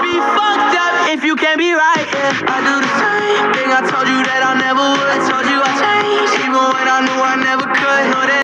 Be fucked up if you can't be right. Yeah. I do the same thing. I told you that I never would. I told you I changed, even when I knew I never could. Know that